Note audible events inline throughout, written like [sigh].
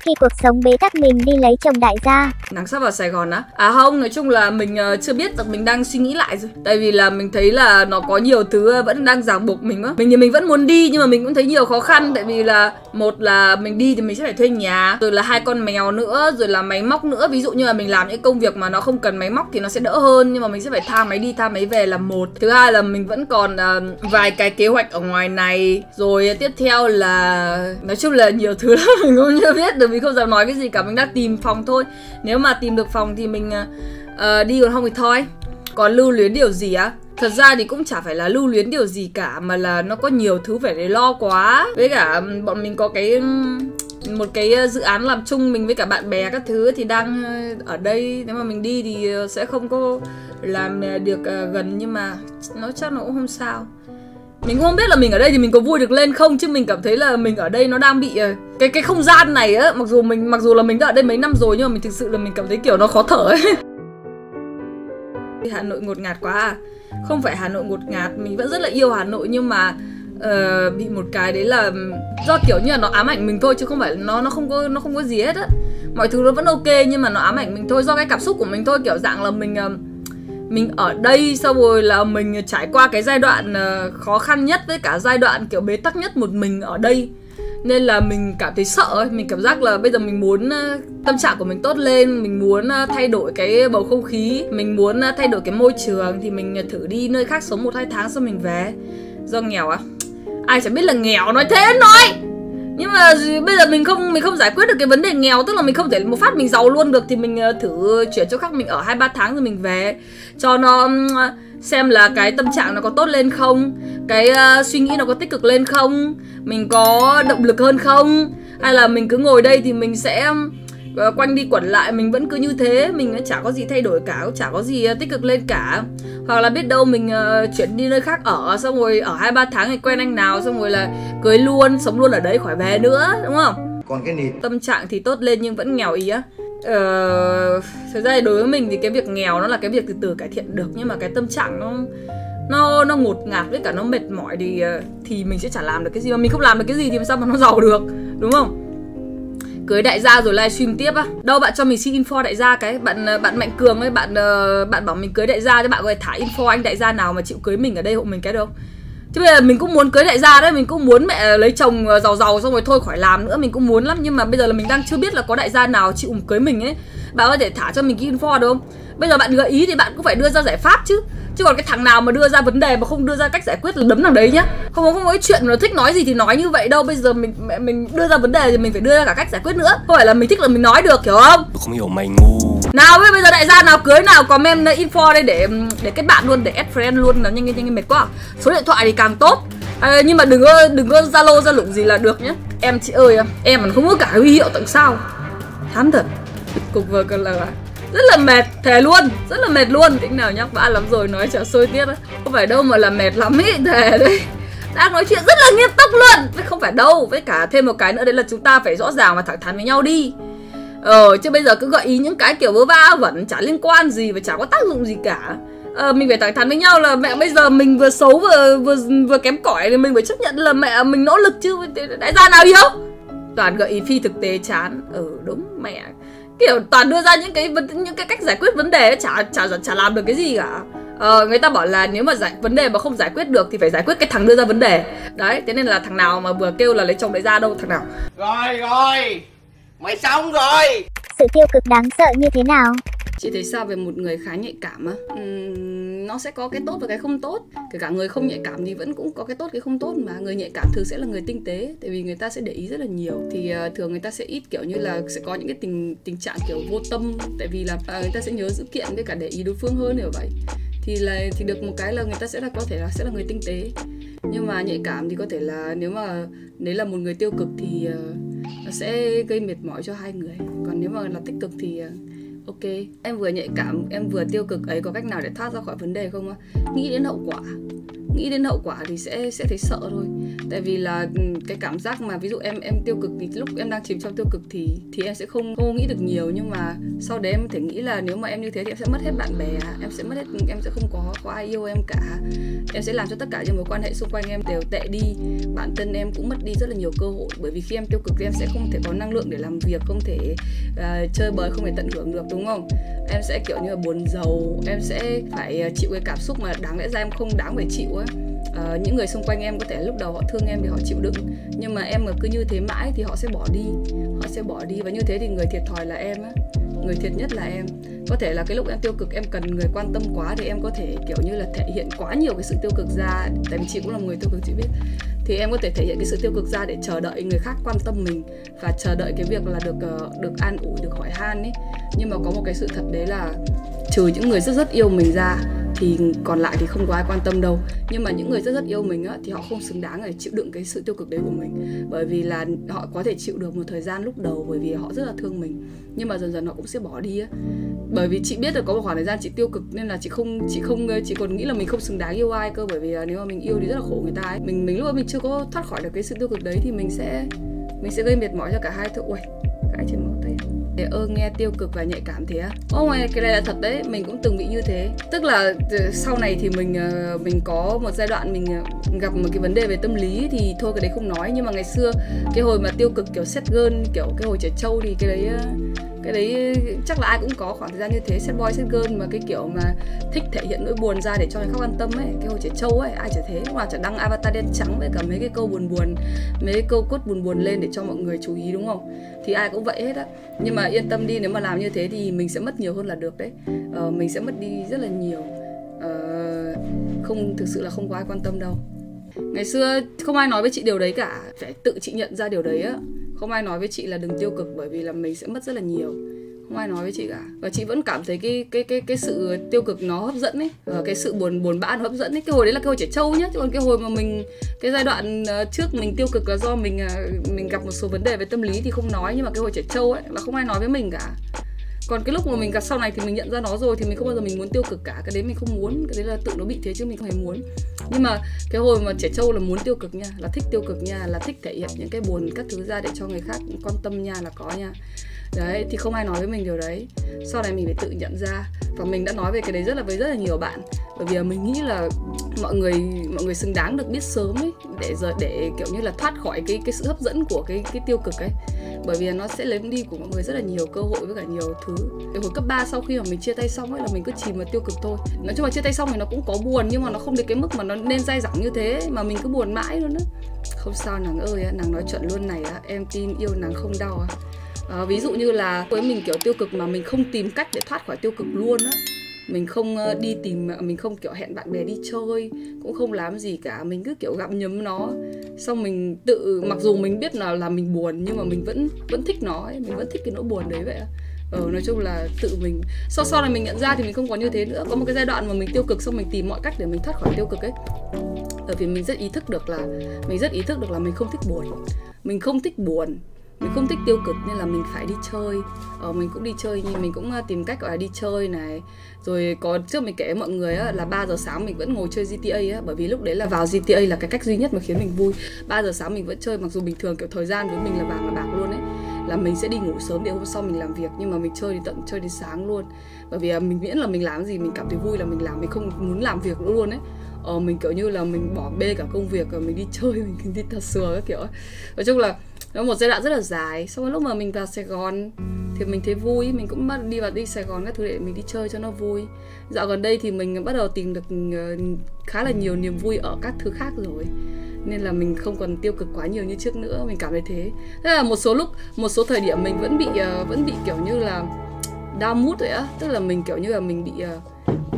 khi cuộc sống bế tắc mình đi lấy chồng đại gia. Nàng sắp vào Sài Gòn á? À không, nói chung là mình uh, chưa biết, ờ, mình đang suy nghĩ lại rồi. Tại vì là mình thấy là nó có nhiều thứ ờ, vẫn đang ràng buộc mình á. Mình thì mình vẫn muốn đi nhưng mà mình cũng thấy nhiều khó khăn tại vì là một là mình đi thì mình sẽ phải thuê nhà, rồi là hai con mèo nữa, rồi là máy móc nữa. Ví dụ như là mình làm những công việc mà nó không cần máy móc thì nó sẽ đỡ hơn nhưng mà mình sẽ phải tha máy đi tha máy về là một. Thứ hai là mình vẫn còn uh, vài cái kế hoạch ở ngoài này. Rồi tiếp theo là nói chung là nhiều thứ lắm [laughs] mình cũng chưa biết được vì không dám nói cái gì cả mình đã tìm phòng thôi. Nếu mà tìm được phòng thì mình uh, đi còn không thì thôi. Còn lưu luyến điều gì á? Thật ra thì cũng chả phải là lưu luyến điều gì cả mà là nó có nhiều thứ phải để lo quá. Với cả bọn mình có cái một cái ờ, dự án làm chung mình với cả bạn bè các thứ thì đang ờ, ở đây. Nếu mà mình đi thì sẽ không có làm được gần nhưng mà nó chắc nó cũng không sao mình cũng không biết là mình ở đây thì mình có vui được lên không chứ mình cảm thấy là mình ở đây nó đang bị ờ, cái cái không gian này á mặc dù mình mặc dù là mình đã ở đây mấy năm rồi nhưng mà mình thực sự là mình cảm thấy kiểu nó khó thở ấy. [laughs] Hà Nội ngột ngạt quá à. Không phải Hà Nội ngột ngạt mình vẫn rất là yêu Hà Nội nhưng mà uh, bị một cái đấy là do kiểu như là nó ám ảnh mình thôi chứ không phải nó nó không có nó không có gì hết á. Mọi thứ nó vẫn ok nhưng mà nó ám ảnh mình thôi do cái cảm xúc của mình thôi kiểu dạng là mình uh, mình ở đây sau rồi là mình trải qua cái giai đoạn ờ, khó khăn nhất với cả giai đoạn kiểu bế tắc nhất một mình ở đây. Nên là mình cảm thấy sợ ấy, mình cảm giác là bây giờ mình muốn ờ, tâm trạng của mình tốt lên, mình muốn ờ, thay đổi cái bầu không khí, mình muốn thay đổi cái môi trường thì mình thử đi nơi khác sống một hai tháng xong mình về. Do nghèo á ai chẳng biết là nghèo nói thế nói nhưng mà bây giờ mình không mình không giải quyết được cái vấn đề nghèo tức là mình không thể một phát mình giàu luôn được thì mình ờ, thử chuyển chỗ khác mình ở hai ba tháng rồi mình về. Cho nó xem là cái tâm trạng nó có tốt lên không cái uh, suy nghĩ nó có tích cực lên không mình có động lực hơn không hay là mình cứ ngồi đây thì mình sẽ uh, quanh đi quẩn lại mình vẫn cứ như thế mình chả có gì thay đổi cả chả có gì uh, tích cực lên cả. Hoặc là biết đâu mình uh, chuyển đi nơi khác ở xong rồi ở hai ba tháng thì quen anh nào xong rồi là cưới luôn sống luôn ở đấy khỏi về nữa đúng không? Còn cái nịt. Tâm trạng thì tốt lên nhưng vẫn nghèo ý á. Ờ, thực ra đối với mình thì cái việc nghèo nó là cái việc từ từ cải thiện được nhưng mà cái tâm trạng nó nó nó ngột ngạt với cả nó mệt mỏi thì thì mình sẽ chả làm được cái gì. Mà mình không làm được cái gì thì sao mà nó giàu được đúng không cưới đại gia rồi livestream tiếp á. Đâu, bạn cho mình xin info đại gia cái. Bạn ờ, bạn mạnh cường ấy, bạn ờ, bạn bảo mình cưới đại gia cho bạn có thể thả info anh đại gia nào mà chịu cưới mình ở đây hộ mình cái đâu Chứ bây giờ mình cũng muốn cưới đại gia đấy, Mình cũng muốn mẹ lấy chồng ờ, giàu giàu xong rồi thôi khỏi làm nữa, Mình cũng muốn lắm. Nhưng mà bây giờ là mình đang chưa biết là có đại gia nào chịu cưới mình ấy. Bạn có thể thả cho mình cái info được không? Bây giờ bạn gợi ý thì bạn cũng phải đưa ra giải pháp chứ chứ còn cái thằng nào mà đưa ra vấn đề mà không đưa ra cách giải quyết là đấm thằng đấy nhá. Không không có cái chuyện nó thích nói gì thì nói như vậy đâu. Bây giờ mình mình đưa ra vấn đề thì mình phải đưa ra cả cách giải quyết nữa. Không phải là mình thích là mình nói được hiểu không? Không hiểu mày ngu. Nào bây giờ đại gia nào cưới nào comment info đây để để kết bạn luôn để add friend luôn là nhanh nhanh nhanh mệt quá. Số điện thoại thì càng tốt. À, nhưng mà đừng có đừng có zalo ra lụng gì là được nhá. Em chị ơi em còn không có cả huy hiệu tặng sao. Thám thật. Cục vừa cần là rất là mệt thề luôn rất là mệt luôn. Tính nào nhắc vã lắm rồi nói chả sôi tiết á. Không phải đâu mà là mệt lắm ý thề đấy. Đang nói chuyện rất là nghiêm túc luôn. Không phải đâu với cả thêm một cái nữa đấy là chúng ta phải rõ ràng và thẳng thắn với nhau đi. Ờ chứ bây giờ cứ gợi ý những cái kiểu vớ va vẩn chả liên quan gì và chả có tác dụng gì cả. Ờ, mình phải thẳng thắn với nhau là mẹ bây giờ mình vừa xấu vừa vừa vừa kém cỏi thì mình phải chấp nhận là mẹ mình nỗ lực chứ. Đại gia nào yêu toàn gợi ý phi thực tế chán. Ừ đúng mẹ kiểu toàn đưa ra những cái những cái cách giải quyết vấn đề chả chả chả làm được cái gì cả. Ờ, người ta bảo là nếu mà giải vấn đề mà không giải quyết được thì phải giải quyết cái thằng đưa ra vấn đề. Đấy thế nên là thằng nào mà vừa kêu là lấy chồng lấy ra đâu thằng nào? Rồi rồi. Mày xong rồi. Sự tiêu cực đáng sợ như thế nào chị thấy sao về một người khá nhạy cảm á? Uhm, nó sẽ có cái tốt và cái không tốt. Kể cả người không nhạy cảm thì vẫn cũng có cái tốt cái không tốt mà. Người nhạy cảm thường sẽ là người tinh tế tại vì người ta sẽ để ý rất là nhiều. Thì uh, thường người ta sẽ ít kiểu như là sẽ có những cái tình tình trạng kiểu vô tâm tại vì là uh, người ta sẽ nhớ dữ kiện với cả để ý đối phương hơn kiểu vậy? Thì là thì được một cái là người ta sẽ là có thể là sẽ là người tinh tế. Nhưng mà nhạy cảm thì có thể là nếu mà nếu là một người tiêu cực thì uh, nó sẽ gây mệt mỏi cho hai người. Còn nếu mà là tích cực thì uh, ok, em vừa nhạy cảm, em vừa tiêu cực ấy, có cách nào để thoát ra khỏi vấn đề không ạ? Nghĩ đến hậu quả nghĩ đến hậu quả thì sẽ sẽ thấy sợ thôi. Tại vì là ừ, cái cảm giác mà ví dụ em em tiêu cực thì lúc em đang chìm trong tiêu cực thì thì em sẽ không không nghĩ được nhiều. Nhưng mà sau đấy em thể nghĩ là nếu mà em như thế thì em sẽ mất hết bạn bè em sẽ mất hết em sẽ không có có ai yêu em cả. Em sẽ làm cho tất cả những mối quan hệ xung quanh em đều tệ đi. Bản thân em cũng mất đi rất là nhiều cơ hội. Bởi vì khi em tiêu cực thì em sẽ không thể có năng lượng để làm việc không thể uh, chơi bời không thể tận hưởng được đúng không? Em sẽ kiểu như là buồn giàu. Em sẽ phải ờ, chịu cái cảm xúc mà đáng lẽ ra em không đáng phải chịu ấy. Uh, những người xung quanh em có thể lúc đầu họ thương em thì họ chịu đựng nhưng mà em mà cứ như thế mãi thì họ sẽ bỏ đi họ sẽ bỏ đi. Và như thế thì người thiệt thòi là em á người thiệt nhất là em. Có thể là cái lúc em tiêu cực em cần người quan tâm quá thì em có thể kiểu như là thể hiện quá nhiều cái sự tiêu cực ra. Tại vì chị cũng là một người tiêu cực chị biết. Thì em có thể thể hiện cái sự tiêu cực ra để chờ đợi người khác quan tâm mình và chờ đợi cái việc là được ờ, được an ủi được hỏi han ấy. Nhưng mà có một cái sự thật đấy là trừ những người rất rất yêu mình ra thì còn lại thì không có ai quan tâm đâu. Nhưng mà những người rất rất yêu mình á, thì họ không xứng đáng để chịu đựng cái sự tiêu cực đấy của mình. Bởi vì là họ có thể chịu được một thời gian lúc đầu bởi vì họ rất là thương mình. Nhưng mà dần dần họ cũng sẽ bỏ đi á. Bởi vì chị biết là có một khoảng thời gian chị tiêu cực nên là chị không chị không chị còn nghĩ là mình không xứng đáng yêu ai cơ. Bởi vì là nếu mà mình yêu thì rất là khổ người ta ấy. mình mình lúc đó mình chưa có thoát khỏi được cái sự tiêu cực đấy thì mình sẽ mình sẽ gây mệt mỏi cho cả hai thôi. Ui cái trên một tay ơ nghe tiêu cực và nhạy cảm thế á. Ô oh, cái này là thật đấy mình cũng từng bị như thế. Tức là ờ, sau này thì mình ờ, mình có một giai đoạn mình ờ, gặp một cái vấn đề về tâm lý thì thôi cái đấy không nói. Nhưng mà ngày xưa cái hồi mà tiêu cực kiểu set girl kiểu cái hồi trẻ trâu thì cái đấy cái đấy chắc là ai cũng có khoảng thời gian như thế. Set boy set girl mà cái kiểu mà thích thể hiện nỗi buồn ra để cho người khác quan tâm ấy cái hồi trẻ trâu ấy ai chả thế. Mà chả đăng avatar đen trắng với cả mấy cái câu buồn buồn mấy cái câu cốt buồn buồn lên để cho mọi người chú ý đúng không? Thì ai cũng vậy hết á. Nhưng mà yên tâm đi nếu mà làm như thế thì mình sẽ mất nhiều hơn là được đấy. Ờ, mình sẽ mất đi rất là nhiều. Ờ, không thực sự là không có ai quan tâm đâu. Ngày xưa không ai nói với chị điều đấy cả. Phải tự chị nhận ra điều đấy á không ai nói với chị là đừng tiêu cực bởi vì là mình sẽ mất rất là nhiều. Không ai nói với chị cả. Và chị vẫn cảm thấy cái cái cái cái sự tiêu cực nó hấp dẫn ấy. Và cái sự buồn buồn bã nó hấp dẫn ấy. Cái hồi đấy là cái hồi trẻ trâu nhá. Chứ còn cái hồi mà mình, cái giai đoạn ờ, trước mình tiêu cực là do mình ờ, mình gặp một số vấn đề về tâm lý thì không nói. Nhưng mà cái hồi trẻ trâu ấy, là không ai nói với mình cả còn cái lúc mà mình gặp sau này thì mình nhận ra nó rồi thì mình không bao giờ mình muốn tiêu cực cả. Cái đấy mình không muốn. Cái đấy là tự nó bị thế chứ mình không hề muốn. Nhưng mà cái hồi mà trẻ trâu là muốn tiêu cực nha, là thích tiêu cực nha, là thích thể hiện những cái buồn các thứ ra để cho người khác quan tâm nha, là có nha. Đấy, thì không ai nói với mình điều đấy. Sau này mình phải tự nhận ra. Và mình đã nói về cái đấy rất là, với rất là nhiều bạn. Bởi vì mình nghĩ là mọi người mọi người xứng đáng được biết sớm ấy, để giờ, để kiểu như là thoát khỏi cái cái sự hấp dẫn của cái cái tiêu cực ấy bởi vì nó sẽ lấy đi của mọi người rất là nhiều cơ hội với cả nhiều thứ. Cái hồi cấp 3 sau khi mà mình chia tay xong ấy là mình cứ chìm vào tiêu cực thôi. Nói chung là chia tay xong thì nó cũng có buồn nhưng mà nó không đến cái mức mà nó nên dai dẳng như thế mà mình cứ buồn mãi luôn á. Không sao nàng ơi nàng nói chuyện luôn này á em tin yêu nàng không đau à à, ví dụ như là với mình kiểu tiêu cực mà mình không tìm cách để thoát khỏi tiêu cực luôn á. Mình không ờ, đi tìm ờ, mình không kiểu hẹn bạn bè đi chơi cũng không làm gì cả mình cứ kiểu gặm nhấm nó xong mình tự mặc dù mình biết là là mình buồn nhưng mà mình vẫn vẫn thích nó ấy. mình vẫn thích cái nỗi buồn đấy vậy ờ nói chung là tự mình sau sau này mình nhận ra thì mình không còn như thế nữa. Có một cái giai đoạn mà mình tiêu cực xong mình tìm mọi cách để mình thoát khỏi tiêu cực ấy. Bởi vì mình rất ý thức được là mình rất ý thức được là mình không thích buồn. Mình không thích buồn mình không thích tiêu cực nên là mình phải đi chơi. Ờ, mình cũng đi chơi nhưng mình cũng ờ, tìm cách gọi là đi chơi này. Rồi có trước mình kể với mọi người á, là 3 giờ sáng mình vẫn ngồi chơi GTA á bởi vì lúc đấy là vào GTA là cái cách duy nhất mà khiến mình vui. 3 giờ sáng mình vẫn chơi mặc dù bình thường kiểu thời gian với mình là vàng là bạc luôn ấy là mình sẽ đi ngủ sớm để hôm sau mình làm việc nhưng mà mình chơi thì tận chơi đến sáng luôn. Bởi vì ờ, mình miễn là mình làm gì mình cảm thấy vui là mình làm mình không muốn làm việc nữa luôn ấy ờ, mình kiểu như là mình bỏ bê cả công việc rồi mình đi [laughs] chơi mình đi thật sừa các kiểu ấy nói chung là nó một giai đoạn rất là dài. Sau lúc mà mình vào Sài Gòn thì mình thấy vui mình cũng bắt đi vào đi Sài Gòn các thứ để mình đi chơi cho nó vui. Dạo gần đây thì mình bắt đầu tìm được ờ, khá là nhiều niềm vui ở các thứ khác rồi. Nên là mình không còn tiêu cực quá nhiều như trước nữa mình cảm thấy thế. Thế là một số lúc một số thời điểm mình vẫn bị uh, vẫn bị kiểu như là down mood rồi á. Tức là mình kiểu như là mình bị uh,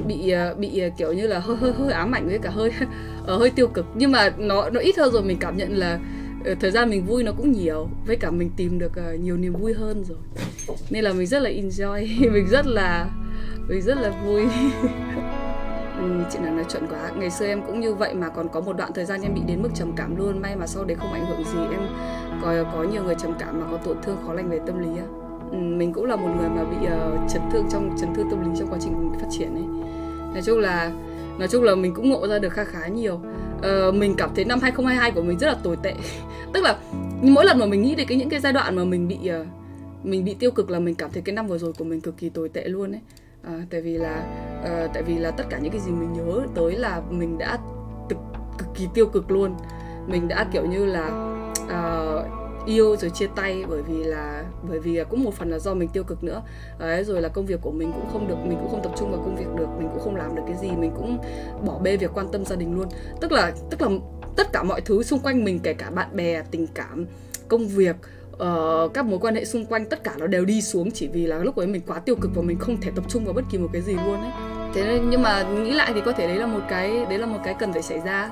bị ờ, bị ờ, kiểu như là hơi hơi hơi ám ảnh với cả hơi uh, [laughs] hơi tiêu cực. Nhưng mà nó nó ít hơn rồi mình cảm nhận là thời gian mình vui nó cũng nhiều với cả mình tìm được uh, nhiều niềm vui hơn rồi. Nên là mình rất là enjoy [laughs] mình rất là mình rất là vui. [laughs] Ừ, chị nào nói chuẩn quá. Ngày xưa em cũng như vậy mà còn có một đoạn thời gian em bị đến mức trầm cảm luôn. May mà sau đấy không ảnh hưởng gì em có có nhiều người trầm cảm mà có tổn thương khó lành về tâm lý á Ừ, mình cũng là một người mà bị uh, chấn thương trong chấn thương tâm lý trong quá trình phát triển ấy. Nói chung là nói chung là mình cũng ngộ ra được khá khá nhiều. Uh, mình cảm thấy năm 2022 của mình rất là tồi tệ. [laughs] Tức là mỗi lần mà mình nghĩ đến cái những cái giai đoạn mà mình bị uh, mình bị tiêu cực là mình cảm thấy cái năm vừa rồi của mình cực kỳ tồi tệ luôn ấy. Uh, tại vì là uh, tại vì là tất cả những cái gì mình nhớ tới là mình đã cực, cực kỳ tiêu cực luôn. Mình đã kiểu như là uh, yêu rồi chia tay bởi vì là bởi vì cũng một phần là do mình tiêu cực nữa. Đấy rồi là công việc của mình cũng không được mình cũng không tập trung vào công việc được mình cũng không làm được cái gì mình cũng bỏ bê việc quan tâm gia đình luôn. Tức là tức là tất cả mọi thứ xung quanh mình kể cả bạn bè tình cảm công việc uh, các mối quan hệ xung quanh tất cả nó đều đi xuống chỉ vì là lúc ấy mình quá tiêu cực và mình không thể tập trung vào bất kỳ một cái gì luôn ấy. Thế nên nhưng mà nghĩ lại thì có thể đấy là một cái đấy là một cái cần phải xảy ra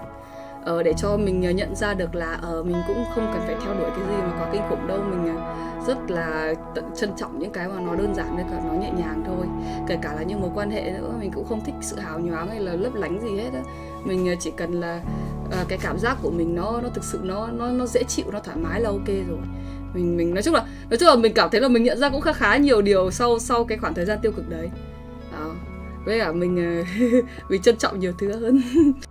uh, để cho mình ờ, nhận ra được là uh, mình cũng không cần phải theo đuổi cái gì mà quá kinh khủng đâu. Mình uh, rất là tận trân trọng những cái mà nó đơn giản với cả nó nhẹ nhàng thôi. Kể cả là những mối quan hệ nữa mình cũng không thích sự hào nhoáng hay là lấp lánh gì hết á. Mình chỉ cần là uh, cái cảm giác của mình nó nó thực sự nó nó nó dễ chịu nó thoải mái là ok rồi. Mình mình nói chung là nói chung là mình cảm thấy là mình nhận ra cũng khá khá nhiều điều sau sau cái khoảng thời gian tiêu cực đấy. Đó. Với cả mình [laughs] mình trân trọng nhiều thứ hơn. [laughs]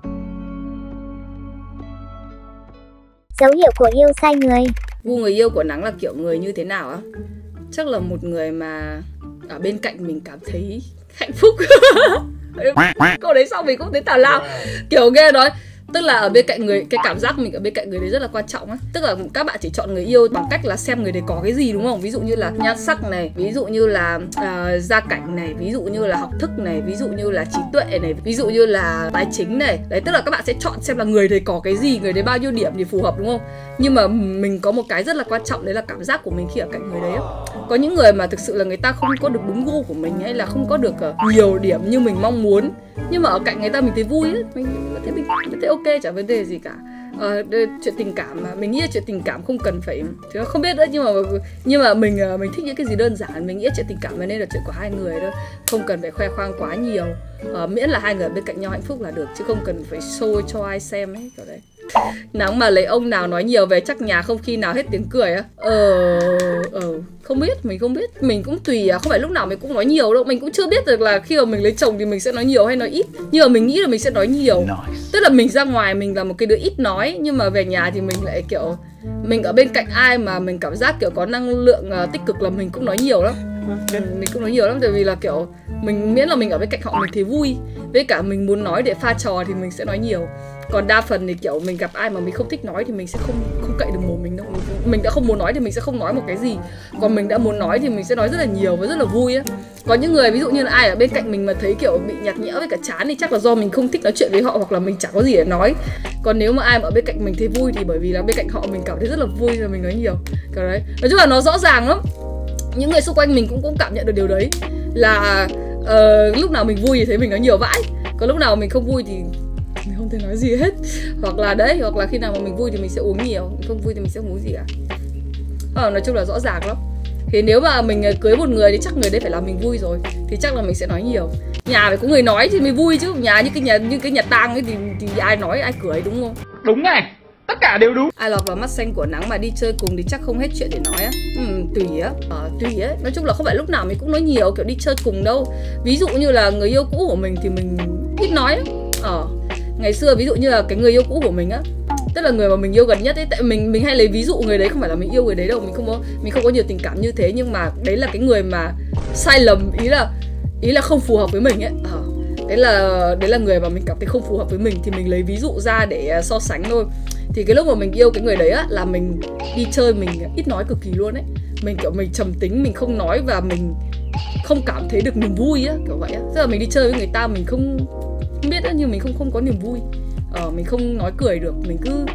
dấu hiệu của yêu sai người. Gu người yêu của nắng là kiểu người như thế nào á? Chắc là một người mà ở bên cạnh mình cảm thấy hạnh phúc. [laughs] Câu đấy xong mình cũng thấy tào lao? Kiểu nghe nói tức là ở bên cạnh người cái cảm giác mình ở bên cạnh người đấy rất là quan trọng á. Tức là các bạn chỉ chọn người yêu bằng cách là xem người đấy có cái gì đúng không? Ví dụ như là nhan sắc này ví dụ như là uh, gia cảnh này ví dụ như là học thức này ví dụ như là trí tuệ này ví dụ như là tài chính này. Đấy tức là các bạn sẽ chọn xem là người đấy có cái gì người đấy bao nhiêu điểm thì phù hợp đúng không? Nhưng mà mình có một cái rất là quan trọng đấy là cảm giác của mình khi ở cạnh người đấy á có những người mà thực sự là người ta không có được đúng gu của mình hay là không có được ờ, nhiều điểm như mình mong muốn. Nhưng mà ở cạnh người ta mình thấy vui ấy mình thấy mình, thấy ok chả vấn đề gì cả. Ờ, chuyện tình cảm mà mình nghĩ là chuyện tình cảm không cần phải không biết nữa nhưng mà nhưng mà mình ờ, mình thích những cái gì đơn giản mình nghĩ chuyện tình cảm nên là chuyện của hai người thôi không cần phải khoe khoang quá nhiều. À, miễn là hai người bên cạnh nhau hạnh phúc là được chứ không cần phải show cho ai xem ấy kiểu đấy nắng mà lấy ông nào nói nhiều về chắc nhà không khi nào hết tiếng cười á. Ờ ờ không biết mình không biết. Mình cũng tùy à không phải lúc nào mình cũng nói nhiều đâu. Mình cũng chưa biết được là khi mà mình lấy chồng thì mình sẽ nói nhiều hay nói ít. Nhưng mà mình nghĩ là mình sẽ nói nhiều. Nice. tức là mình ra ngoài mình là một cái đứa ít nói nhưng mà về nhà thì mình lại kiểu mình ở bên cạnh ai mà mình cảm giác kiểu có năng lượng uh, tích cực là mình cũng nói nhiều lắm ừ, mình cũng nói nhiều lắm tại vì là kiểu mình miễn là mình ở bên cạnh họ mình thấy vui. Với cả mình muốn nói để pha trò thì mình sẽ nói nhiều. Còn đa phần thì kiểu mình gặp ai mà mình không thích nói thì mình sẽ không không cậy được mồm mình đâu. Mình đã không muốn nói thì mình sẽ không nói một cái gì. Còn mình đã muốn nói thì mình sẽ nói rất là nhiều và rất là vui á. Có những người ví dụ như là ai ở bên cạnh mình mà thấy kiểu bị nhạt nhẽo với cả chán thì chắc là do mình không thích nói chuyện với họ hoặc là mình chẳng có gì để nói. Còn nếu mà ai mà ở bên cạnh mình thấy vui thì bởi vì là bên cạnh họ mình cảm thấy rất là vui rồi mình nói nhiều. Cái đấy. Nói chung là nó rõ ràng lắm những người xung quanh mình cũng cũng cảm nhận được điều đấy. Là uh, lúc nào mình vui thì thấy mình nói nhiều vãi. Còn lúc nào mình không vui thì mình không thể nói gì hết. Hoặc là đấy hoặc là khi nào mà mình vui thì mình sẽ uống nhiều. Không vui thì mình sẽ không uống gì cả. À, nói chung là rõ ràng lắm. Thì nếu mà mình ờ, cưới một người thì chắc người đấy phải làm mình vui rồi. Thì chắc là mình sẽ nói nhiều. Nhà phải có người nói thì mới vui chứ. Nhà như cái nhà như cái nhà tang ấy thì, thì ai nói ai cười đúng không? Đúng này cả đều đúng. Ai lọt vào mắt xanh của nắng mà đi chơi cùng thì chắc không hết chuyện để nói á. Ừ, tùy á. Ờ, tùy á. Nói chung là không phải lúc nào mình cũng nói nhiều kiểu đi chơi cùng đâu. Ví dụ như là người yêu cũ của mình thì mình ít nói á ờ ngày xưa ví dụ như là cái người yêu cũ của mình á tức là người mà mình yêu gần nhất ấy tại mình mình hay lấy ví dụ người đấy không phải là mình yêu người đấy đâu mình không có mình không có nhiều tình cảm như thế nhưng mà đấy là cái người mà sai lầm ý là ý là không phù hợp với mình ấy. À, đấy là đấy là người mà mình cảm thấy không phù hợp với mình thì mình lấy ví dụ ra để ờ, so sánh thôi thì cái lúc mà mình yêu cái người đấy á là mình đi chơi mình ít nói cực kỳ luôn ấy. Mình kiểu mình trầm tính mình không nói và mình không cảm thấy được niềm vui á kiểu vậy á. Tức là mình đi chơi với người ta mình không không biết á nhưng mình không không có niềm vui. Ờ mình không nói cười được mình cứ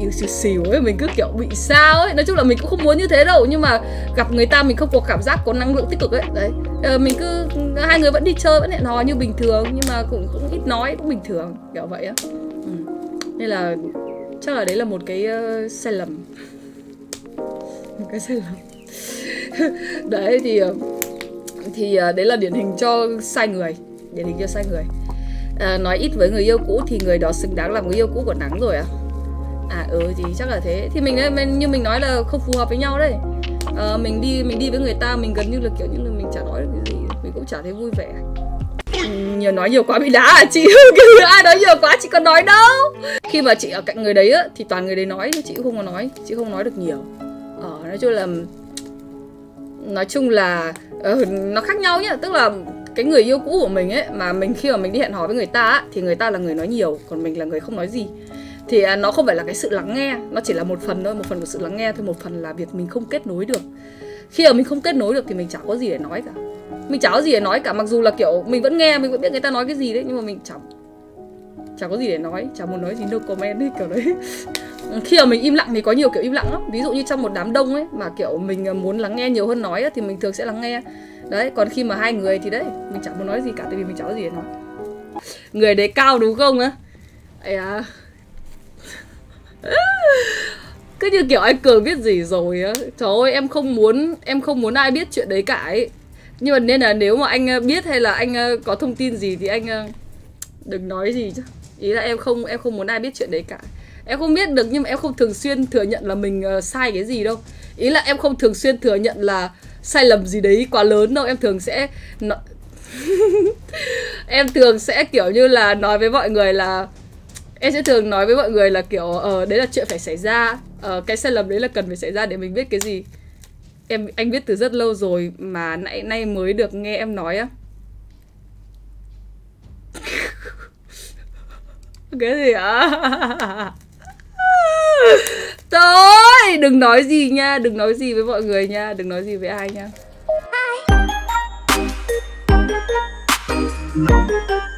yêu xìu xìu ấy mình cứ kiểu bị sao ấy. Nói chung là mình cũng không muốn như thế đâu nhưng mà gặp người ta mình không có cảm giác có năng lượng tích cực ấy đấy. Ờ, mình cứ hai người vẫn đi chơi vẫn hẹn hò như bình thường nhưng mà cũng cũng ít nói cũng bình thường kiểu vậy á. Ừ. nên là chắc là đấy là một cái uh, sai lầm. Một cái sai lầm. [laughs] Đấy thì ờ, thì uh, đấy là điển hình cho sai người. Điển hình cho sai người. À, nói ít với người yêu cũ thì người đó xứng đáng làm người yêu cũ của nắng rồi à? À ừ thì chắc là thế. Thì mình như mình nói là không phù hợp với nhau đấy. À, mình đi mình đi với người ta mình gần như là kiểu như là mình chả nói được cái gì. Mình cũng chả thấy vui vẻ nhiều nói nhiều quá bị đá à chị? [laughs] Kiểu ai nói nhiều quá chị còn nói đâu? Khi mà chị ở cạnh người đấy á thì toàn người đấy nói chị cũng không có nói chị không nói được nhiều. Ờ nói chung là nói chung là uh, nó khác nhau nhá. Tức là cái người yêu cũ của mình ấy mà mình khi mà mình đi hẹn hò với người ta á, thì người ta là người nói nhiều còn mình là người không nói gì. Thì à, nó không phải là cái sự lắng nghe nó chỉ là một phần thôi một phần của sự lắng nghe thôi một phần là việc mình không kết nối được. Khi mà mình không kết nối được thì mình chẳng có gì để nói cả mình chả có gì để nói cả mặc dù là kiểu mình vẫn nghe mình vẫn biết người ta nói cái gì đấy nhưng mà mình chẳng chẳng có gì để nói chẳng muốn nói gì no comment ấy kiểu đấy. [laughs] Khi mà mình im lặng thì có nhiều kiểu im lặng lắm. Ví dụ như trong một đám đông ấy mà kiểu mình ờ, muốn lắng nghe nhiều hơn nói ấy, thì mình thường sẽ lắng nghe. Đấy còn khi mà hai người thì đấy mình chẳng muốn nói gì cả tại vì mình chẳng có gì để nói. Người đấy cao đúng không á? À [laughs] cứ như kiểu anh cường biết gì rồi á. Trời ơi em không muốn em không muốn ai biết chuyện đấy cả ấy nhưng mà nên là nếu mà anh ờ, biết hay là anh ờ, có thông tin gì thì anh ờ, đừng nói gì chứ. Ý là em không em không muốn ai biết chuyện đấy cả. Em không biết được nhưng mà em không thường xuyên thừa nhận là mình uh, sai cái gì đâu. Ý là em không thường xuyên thừa nhận là sai lầm gì đấy quá lớn đâu. Em thường sẽ [laughs] em thường sẽ kiểu như là nói với mọi người là em sẽ thường nói với mọi người là kiểu ờ đấy là chuyện phải xảy ra. Ờ, cái sai lầm đấy là cần phải xảy ra để mình biết cái gì em, anh biết từ rất lâu rồi mà nãy, nay mới được nghe em nói á. [laughs] Cái gì ạ? [laughs] Thôi, đừng nói gì nha, đừng nói gì với mọi người nha, đừng nói gì với ai nha. Hi.